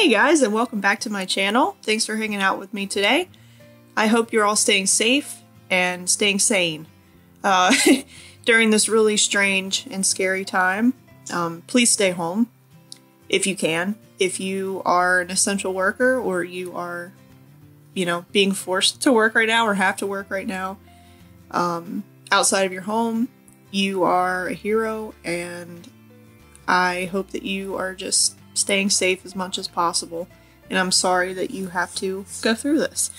Hey guys, and welcome back to my channel. Thanks for hanging out with me today. I hope you're all staying safe and staying sane uh, during this really strange and scary time. Um, please stay home if you can. If you are an essential worker or you are, you know, being forced to work right now or have to work right now um, outside of your home, you are a hero and I hope that you are just staying safe as much as possible. And I'm sorry that you have to go through this.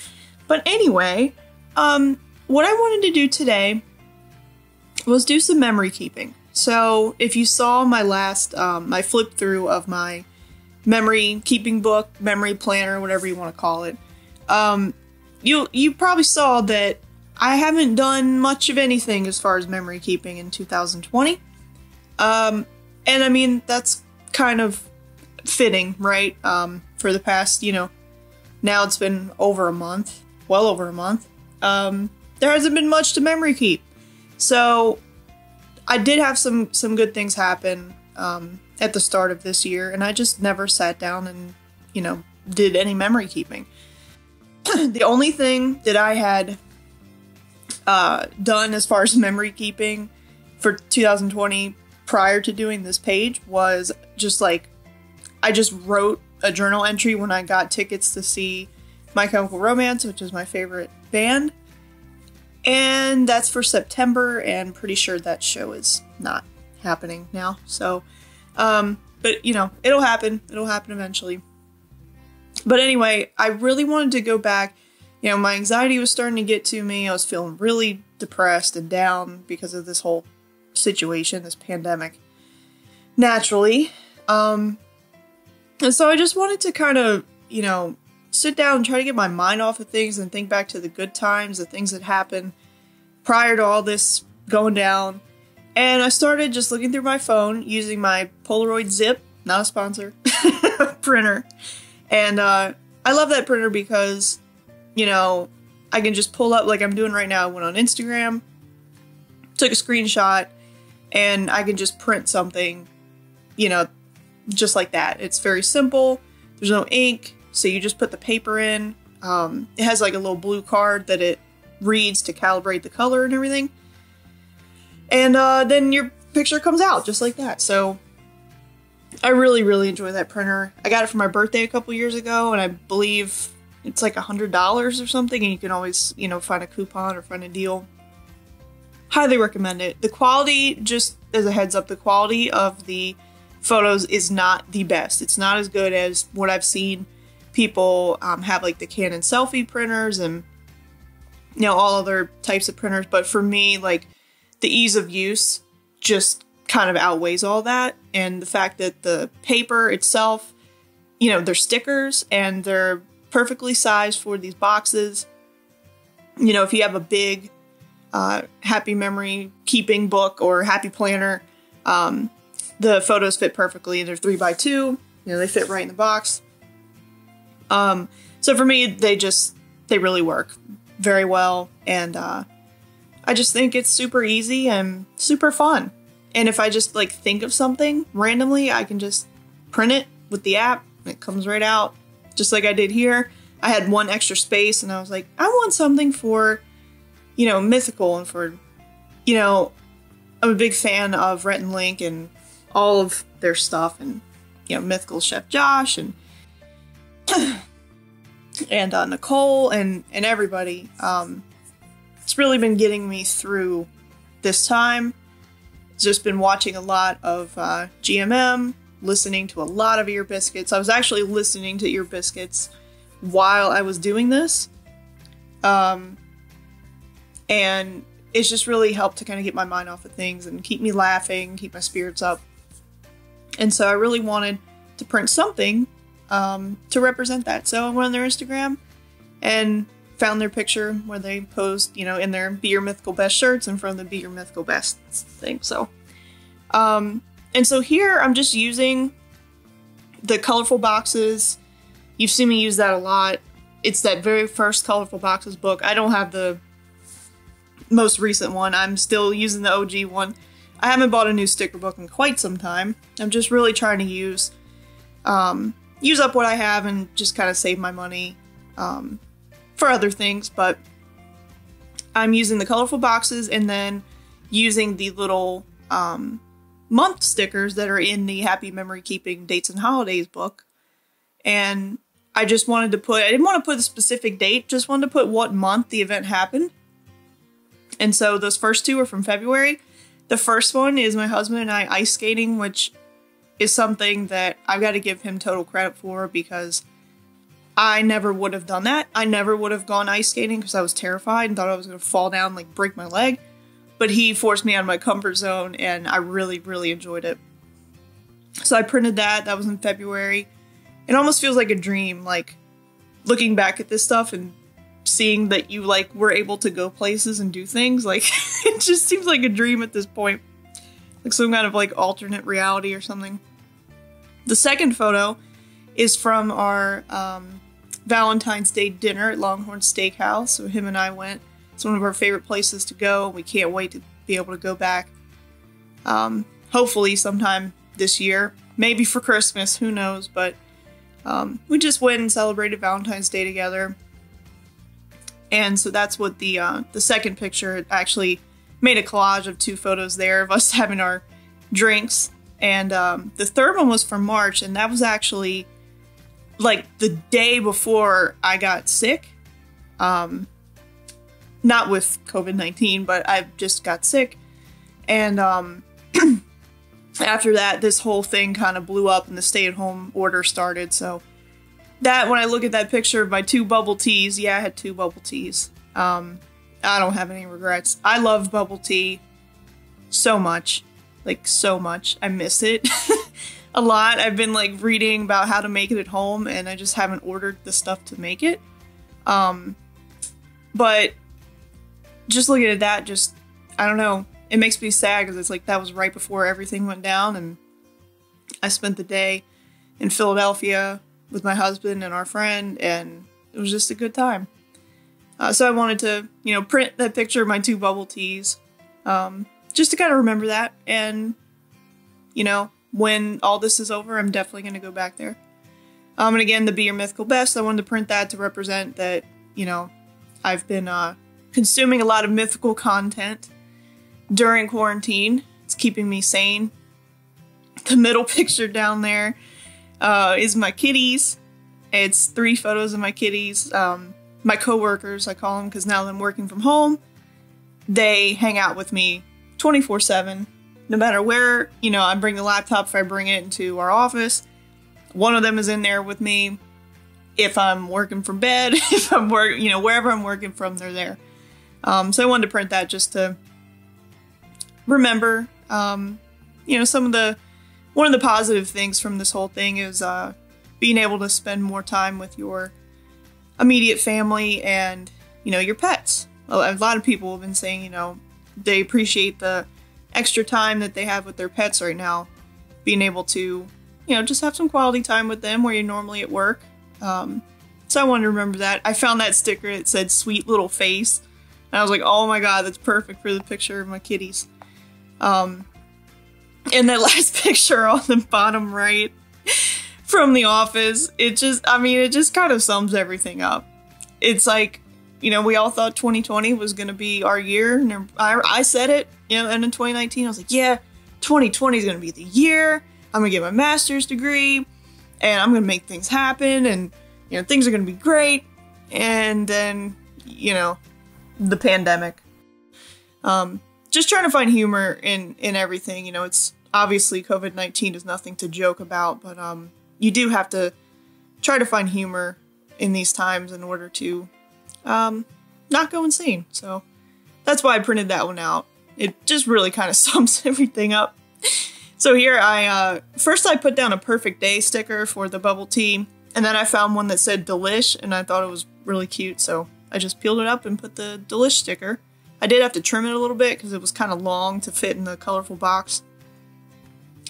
But anyway, um, what I wanted to do today was do some memory keeping. So if you saw my last, um, my flip through of my memory keeping book, memory planner, whatever you want to call it, um, you you probably saw that I haven't done much of anything as far as memory keeping in 2020. Um, and I mean that's kind of fitting, right? Um, for the past, you know, now it's been over a month, well over a month. Um, there hasn't been much to memory keep. So I did have some some good things happen um, at the start of this year, and I just never sat down and you know did any memory keeping. the only thing that I had uh, done as far as memory keeping for 2020 prior to doing this page was just like I just wrote a journal entry when I got tickets to see My Chemical Romance, which is my favorite band. And that's for September, and pretty sure that show is not happening now. So, um, but you know, it'll happen. It'll happen eventually. But anyway, I really wanted to go back. You know, my anxiety was starting to get to me. I was feeling really depressed and down because of this whole situation, this pandemic. Naturally. Um, and so I just wanted to kind of, you know, sit down and try to get my mind off of things and think back to the good times, the things that happened prior to all this going down. And I started just looking through my phone using my Polaroid Zip, not a sponsor, printer. And uh, I love that printer because, you know, I can just pull up like I'm doing right now. I went on Instagram, took a screenshot, and I can just print something, you know, just like that. It's very simple. There's no ink, so you just put the paper in. Um, it has like a little blue card that it reads to calibrate the color and everything. And uh, then your picture comes out just like that. So I really, really enjoy that printer. I got it for my birthday a couple years ago, and I believe it's like a hundred dollars or something, and you can always, you know, find a coupon or find a deal. Highly recommend it. The quality, just as a heads up, the quality of the photos is not the best. It's not as good as what I've seen people um, have, like the Canon Selphy printers and you know all other types of printers. But for me, like the ease of use just kind of outweighs all that, and the fact that the paper itself, you know, they're stickers and they're perfectly sized for these boxes. You know, if you have a big uh, happy memory keeping book or happy planner, um, the photos fit perfectly. They're three by two. You know, they fit right in the box. Um, so for me, they just they really work very well, and uh, I just think it's super easy and super fun. And if I just like think of something randomly, I can just print it with the app. It comes right out, just like I did here. I had one extra space, and I was like, I want something for, you know, mythical and for, you know, I'm a big fan of Rhett and Link and all of their stuff and you know mythical chef josh and and uh, nicole and and everybody. Um it's really been getting me through this time. Just been watching a lot of uh, gmm listening to a lot of ear biscuits. I was actually listening to ear biscuits while i was doing this. Um and it's just really helped to kind of get my mind off of things and keep me laughing keep my spirits up and so I really wanted to print something um, to represent that. So I went on their Instagram and found their picture where they posed, you know, in their Be Your Mythical Best shirts and from the Be Your Mythical Best thing. So, um, and so here I'm just using the colorful boxes. You've seen me use that a lot. It's that very first colorful boxes book. I don't have the most recent one. I'm still using the OG one. I haven't bought a new sticker book in quite some time. I'm just really trying to use um, use up what I have and just kind of save my money um, for other things. But I'm using the colorful boxes and then using the little um, month stickers that are in the Happy Memory Keeping Dates and Holidays book. And I just wanted to put, I didn't want to put a specific date, just wanted to put what month the event happened. And so those first two are from February. The first one is my husband and I ice skating, which is something that I've got to give him total credit for because I never would have done that. I never would have gone ice skating because I was terrified and thought I was going to fall down, like break my leg. But he forced me out of my comfort zone and I really, really enjoyed it. So I printed that. That was in February. It almost feels like a dream, like looking back at this stuff and seeing that you like were able to go places and do things. Like it just seems like a dream at this point. Like some kind of like alternate reality or something. The second photo is from our um, Valentine's Day dinner at Longhorn Steakhouse. So him and I went. It's one of our favorite places to go. And we can't wait to be able to go back. Um, hopefully sometime this year, maybe for Christmas. Who knows? But um, we just went and celebrated Valentine's Day together. And so that's what the uh, the second picture actually made a collage of two photos there of us having our drinks. And um, the third one was from March, and that was actually like the day before I got sick. Um, not with COVID 19, but I just got sick. And um, after that, this whole thing kind of blew up and the stay at home order started. So, that, when I look at that picture of my two bubble teas, yeah, I had two bubble teas. Um, I don't have any regrets. I love bubble tea so much. Like, so much. I miss it. a lot. I've been like reading about how to make it at home and I just haven't ordered the stuff to make it. Um but just looking at that just I don't know. It makes me sad cuz it's like that was right before everything went down and I spent the day in Philadelphia with my husband and our friend and it was just a good time. Uh, so I wanted to, you know, print that picture of my two bubble teas, um, just to kind of remember that. And, you know, when all this is over, I'm definitely going to go back there. Um, and again, the Be Your Mythical Best, I wanted to print that to represent that, you know, I've been uh, consuming a lot of mythical content during quarantine. It's keeping me sane. The middle picture down there uh, is my kitties. It's three photos of my kitties. Um, my coworkers, I call them, because now that I'm working from home, they hang out with me 24 7 no matter where, you know, I bring the laptop, if I bring it into our office, one of them is in there with me. If I'm working from bed, if I'm work, you know, wherever I'm working from, they're there. Um, so I wanted to print that just to remember, um, you know, some of the one of the positive things from this whole thing is uh, being able to spend more time with your immediate family and you know your pets. A lot of people have been saying, you know, they appreciate the extra time that they have with their pets right now, being able to, you know, just have some quality time with them where you're normally at work. Um, so I wanted to remember that. I found that sticker that said "sweet little face," and I was like, "Oh my god, that's perfect for the picture of my kitties." Um, and that last picture on the bottom right from the office, it just, I mean, it just kind of sums everything up. It's like you know, we all thought 2020 was going to be our year. And I, I said it, you know, and in 2019, I was like, yeah, 2020 is going to be the year. I'm going to get my master's degree and I'm going to make things happen and, you know, things are going to be great. And then, you know, the pandemic. Um, just trying to find humor in, in everything. You know, it's obviously COVID 19 is nothing to joke about, but um, you do have to try to find humor in these times in order to um, not go insane. So that's why I printed that one out. It just really kind of sums everything up. So here I, uh, first I put down a perfect day sticker for the bubble tea, and then I found one that said delish, and I thought it was really cute, so I just peeled it up and put the delish sticker. I did have to trim it a little bit because it was kind of long to fit in the colorful box.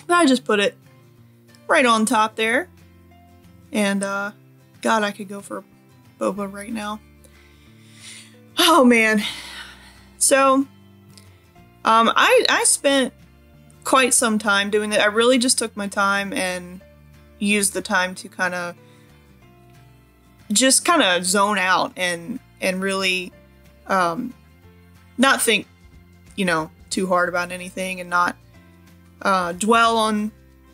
I just put it right on top there. And, uh, God, I could go for boba right now. Oh man. So um I I spent quite some time doing that. I really just took my time and used the time to kind of just kind of zone out and and really um, not think, you know, too hard about anything and not uh, dwell on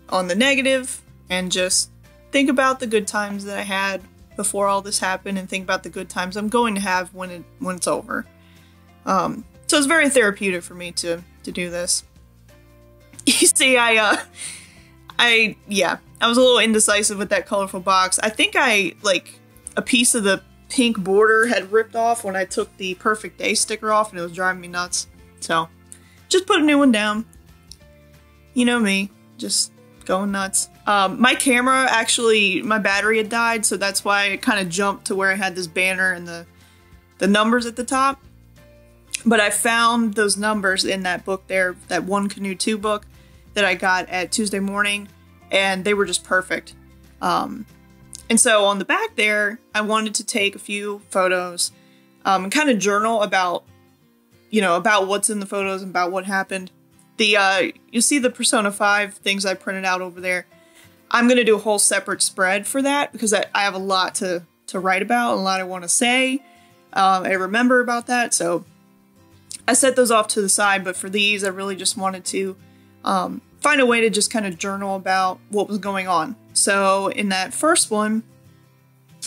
on the negative and just think about the good times that I had before all this happened and think about the good times I'm going to have when it when it's over. Um, so it's very therapeutic for me to to do this. You see, I uh, I yeah, I was a little indecisive with that colorful box. I think I like a piece of the pink border had ripped off when I took the perfect day sticker off, and it was driving me nuts. So just put a new one down. You know me, just going nuts. Um, my camera actually, my battery had died, so that's why it kind of jumped to where I had this banner and the the numbers at the top. But I found those numbers in that book there, that One Canoe 2 book that I got at Tuesday morning, and they were just perfect. Um, and so on the back there, I wanted to take a few photos um, and kind of journal about, you know, about what's in the photos and about what happened. The uh, you see the Persona 5 things I printed out over there. I'm going to do a whole separate spread for that because I, I have a lot to, to write about, and a lot I want to say. Um, I remember about that, so I set those off to the side. But for these, I really just wanted to um, find a way to just kind of journal about what was going on. So in that first one,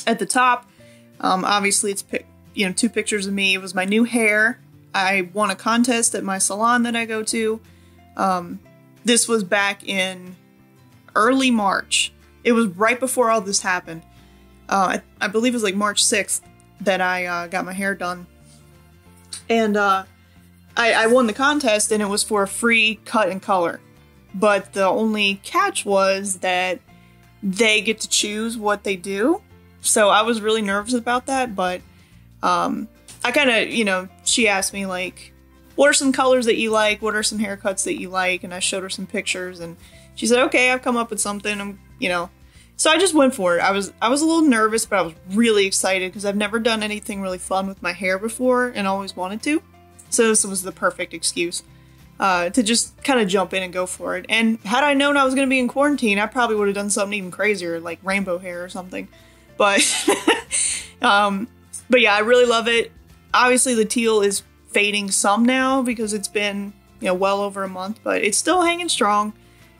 at the top, um, obviously it's you know two pictures of me. It was my new hair. I won a contest at my salon that I go to. Um, this was back in early March. It was right before all this happened. Uh, I, I, believe it was like March 6th that I uh, got my hair done. And uh, I, I won the contest, and it was for a free cut and color. But the only catch was that they get to choose what they do. So I was really nervous about that, but um, I kind of, you know, she asked me, like, what are some colors that you like? What are some haircuts that you like? And I showed her some pictures, and she said, okay, I've come up with something. I'm, you know, so I just went for it. I was I was a little nervous, but I was really excited because I've never done anything really fun with my hair before and always wanted to. So this was the perfect excuse uh, to just kind of jump in and go for it. And had I known I was going to be in quarantine, I probably would have done something even crazier, like rainbow hair or something. But, um, but yeah, I really love it. Obviously, the teal is fading some now because it's been you know well over a month, but it's still hanging strong.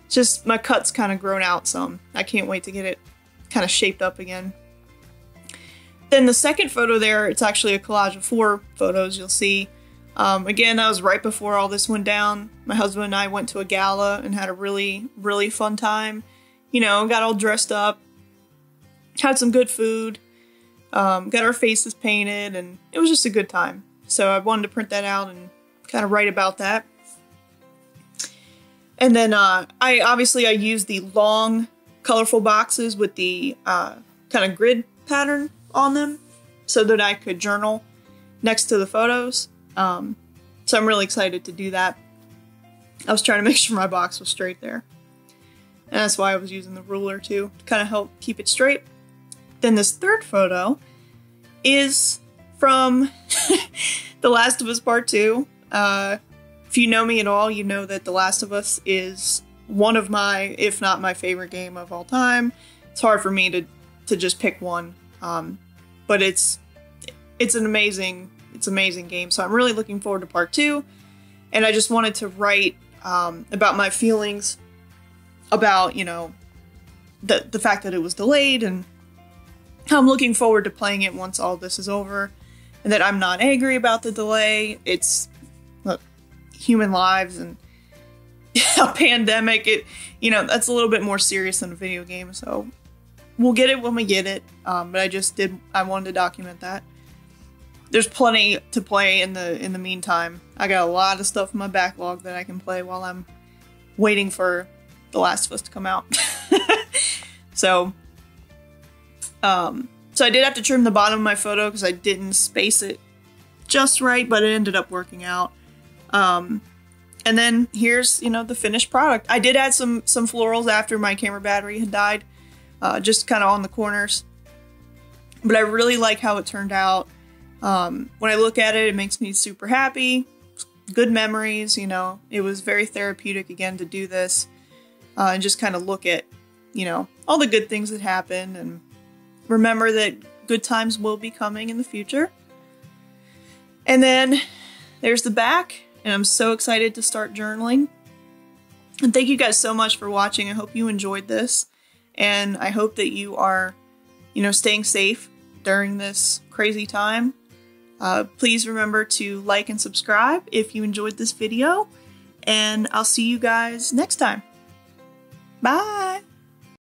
Just my cut's kind of grown out some. I can't wait to get it kind of shaped up again. Then the second photo there, it's actually a collage of four photos. You'll see um, again, that was right before all this went down. My husband and I went to a gala and had a really, really fun time. You know, got all dressed up, had some good food, um, got our faces painted, and it was just a good time. So I wanted to print that out and kind of write about that. And then uh, I obviously I used the long, colorful boxes with the uh, kind of grid pattern on them so that I could journal next to the photos. Um, so I'm really excited to do that. I was trying to make sure my box was straight there. And that's why I was using the ruler too, to kind of help keep it straight. Then this third photo is from The Last of Us Part 2. Uh, if you know me at all, you know that The Last of Us is one of my, if not my favorite game of all time. It's hard for me to, to just pick one. Um, but it's it's an amazing it's amazing game. So I'm really looking forward to part two. And I just wanted to write um, about my feelings about, you know, the, the fact that it was delayed and how I'm looking forward to playing it once all this is over. That I'm not angry about the delay. It's, look, human lives and a pandemic. It, you know, that's a little bit more serious than a video game. So we'll get it when we get it. Um, but I just did, I wanted to document that there's plenty to play in the in the meantime. I got a lot of stuff in my backlog that I can play while I'm waiting for The Last of Us to come out. so, um, so I did have to trim the bottom of my photo because I didn't space it just right, but it ended up working out. Um, and then here's you know the finished product. I did add some some florals after my camera battery had died, uh, just kind of on the corners. But I really like how it turned out. Um, when I look at it, it makes me super happy. Good memories, you know. It was very therapeutic again to do this uh, and just kind of look at, you know, all the good things that happened and remember that good times will be coming in the future. And then there's the back, and I'm so excited to start journaling. And thank you guys so much for watching. I hope you enjoyed this. And I hope that you are, you know, staying safe during this crazy time. Uh, please remember to like and subscribe if you enjoyed this video. And I'll see you guys next time. Bye.